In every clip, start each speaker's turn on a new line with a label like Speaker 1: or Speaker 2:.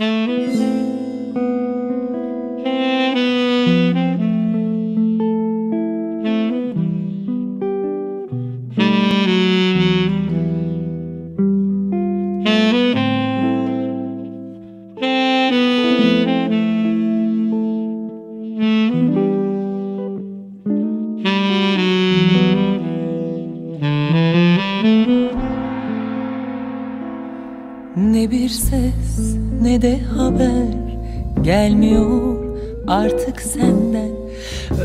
Speaker 1: Música Ne bir ses ne de haber gelmiyor artık senden.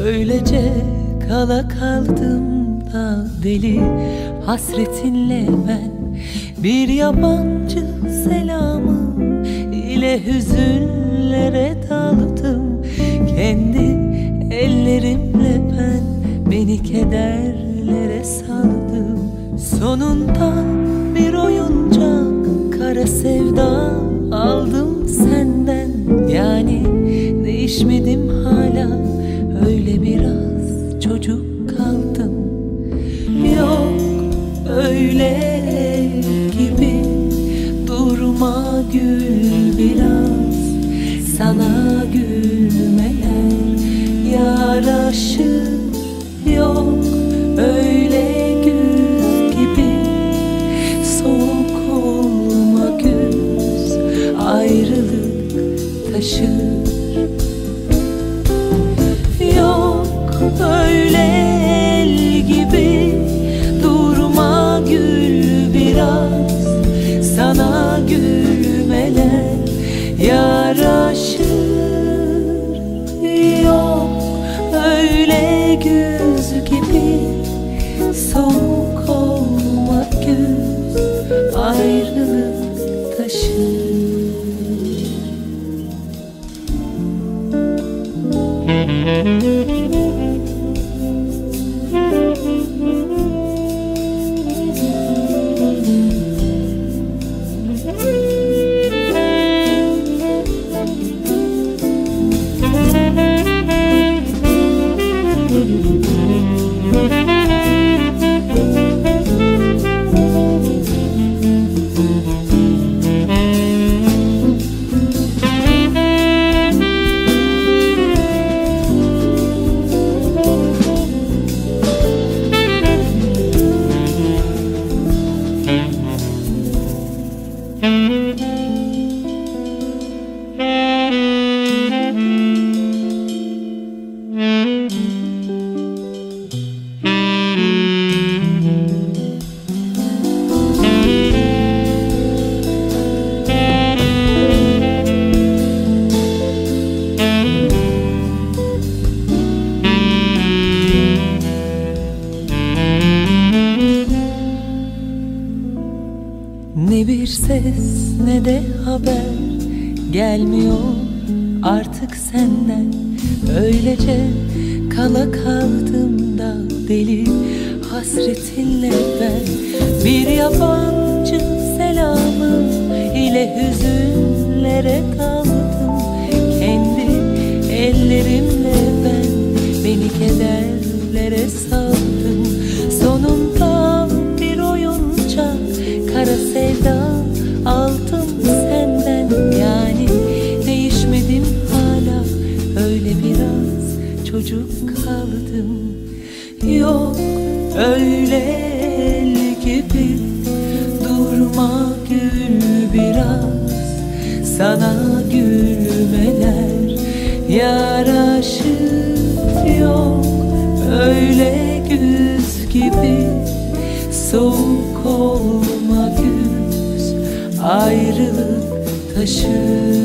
Speaker 1: Öylece kala kaldım da deli hasretinle ben. Bir yabancı selamı ile hüzünlere daldım. Kendi ellerimle ben beni kederlere saldım Sonunda sevda aldım senden. Yani değişmedim hala. Öyle biraz çocuk kaldım. Yok öyle gibi durma gül biraz. Sana gülmeler yaraşır taşır Yok öyle el gibi durma gül biraz. Sana gülmeler yaraşır. Yok öyle güz gibi soğuk olma güz. Ayrılık Ne bir ses ne de haber gelmiyor artık senden. Öylece kala kaldım da deli hasretinle ben. Bir yabancı selamı ile hüzünlere daldım. Kendi ellerimle ben beni kederlere saldım çocuk kaldım. Yok öyle el gibi durma gül biraz. Sana gülmeler yaraşır Yok. Öyle güz gibi soğuk olma güz. Ayrılık taşır